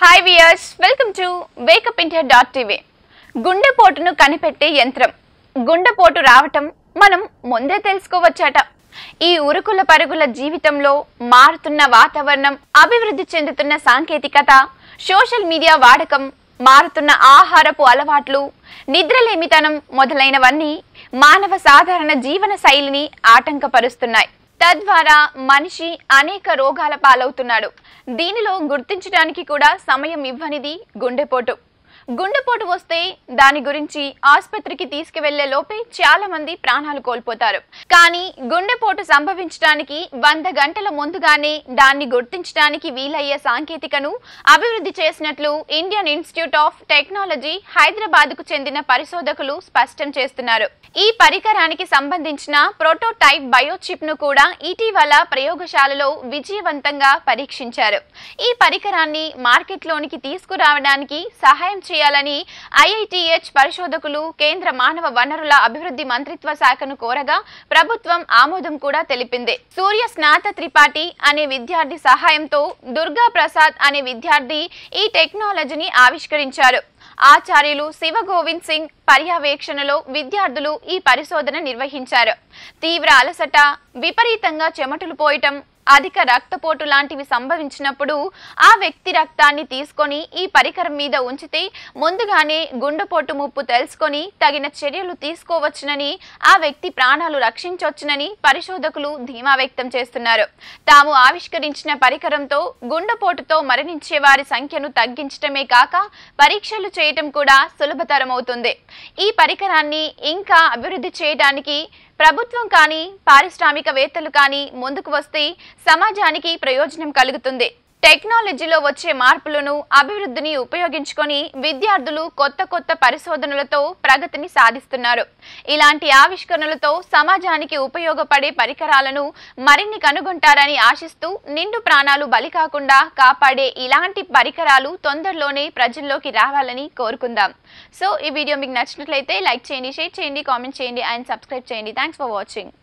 Hi viewers welcome to wakeup India dot TV గుండెపోటును కనిపెట్టే యంత్రం. గుండెపోటు రావటం మనం ముందే తెలుసుకోవచ్చట. ఈ ఉరుకుల పరుగుల జీవితంలో మారుతున్న వాతావరణం అభివృద్ధి చెందుతున్న సాంకేతికత సోషల్ మీడియా వాడకం మారుతున్న ఆహారపు అలవాట్లు నిద్రలేమితనం మొదలైనవన్నీ మానవ సాధారణ జీవన శైలిని ఆటంకపరుస్తున్నాయి. తద్వారా మనిషి అనేక రోగాల పాలవుతున్నాడు. దీనిలో గుర్తించడానికి కూడా సమయం ఇవ్వనిది గుండెపోటు. గుండెపోటు వస్తే దాని గురించి ఆసుపత్రికి తీసుకువెళ్ళే లోపే చాలా మంది ప్రాణాలు కోల్పోతారు. కానీ గుండెపోటు సంభవించడానికి వంద గంటల ముందుగానే దాన్ని గుర్తించడానికి వీలయ్యే సాంకేతికను అభివృద్ధి చేసినట్లు ఇండియన్ ఇన్స్టిట్యూట్ ఆఫ్ టెక్నాలజీ హైదరాబాద్కు చెందిన పరిశోధకులు స్పష్టం చేస్తున్నారు. ఈ పరికరానికి సంబంధించిన ప్రోటోటైప్ బయోచిప్ను కూడా ఇటీవల ప్రయోగశాలలో విజయవంతంగా పరీక్షించారు. ఈ పరికరాన్ని మార్కెట్లోనికి తీసుకురావడానికి సహాయం చేయాలని ఐఐటిహెచ్ పరిశోధకులు కేంద్ర మానవ వనరుల అభివృద్ధి మంత్రిత్వ శాఖను కోరగా ప్రభుత్వం ఆమోదం కూడా తెలిపింది. సూర్య స్నాత త్రిపాఠి అనే విద్యార్థి సహాయంతో దుర్గా ప్రసాద్ అనే విద్యార్థి ఈ టెక్నాలజీని ఆవిష్కరించారు. ఆచార్యులు శివ గోవింద్ సింగ్ పర్యవేక్షణలో విద్యార్థులు ఈ పరిశోధన నిర్వహించారు. తీవ్ర అలసట విపరీతంగా చెమటలు పోయటం అధిక రక్తపోటు లాంటివి సంభవించినప్పుడు ఆ వ్యక్తి రక్తాన్ని తీసుకొని ఈ పరికరం మీద ఉంచితే ముందుగానే గుండెపోటు ముప్పు తెలుసుకొని తగిన చర్యలు తీసుకోవచ్చునని ఆ వ్యక్తి ప్రాణాలు రక్షించవచ్చునని పరిశోధకులు ధీమా వ్యక్తం చేస్తున్నారు. తాము ఆవిష్కరించిన పరికరంతో గుండెపోటుతో మరణించే వారి సంఖ్యను తగ్గించటమే కాక పరీక్షలు చేయటం కూడా సులభతరమవుతుంది. ఈ పరికరాన్ని ఇంకా అభివృద్ధి చేయడానికి ప్రభుత్వం కానీ పారిశ్రామికవేత్తలు కానీ ముందుకు వస్తే సమాజానికి ప్రయోజనం కలుగుతుంది. టెక్నాలజీలో వచ్చే మార్పులను అభివృద్ధిని ఉపయోగించుకొని విద్యార్థులు కొత్త కొత్త పరిశోధనలతో ప్రగతిని సాధిస్తున్నారు. ఇలాంటి ఆవిష్కరణలతో సమాజానికి ఉపయోగపడే పరికరాలను మరిన్ని కనుగొంటారని ఆశిస్తూ నిండు ప్రాణాలు బలి కాకుండా కాపాడే ఇలాంటి పరికరాలు తొందరలోనే ప్రజల్లోకి రావాలని కోరుకుందాం. సో ఈ వీడియో మీకు నచ్చినట్లయితే లైక్ చేయండి షేర్ చేయండి కామెంట్ చేయండి అండ్ సబ్స్క్రైబ్ చేయండి. Thanks for watching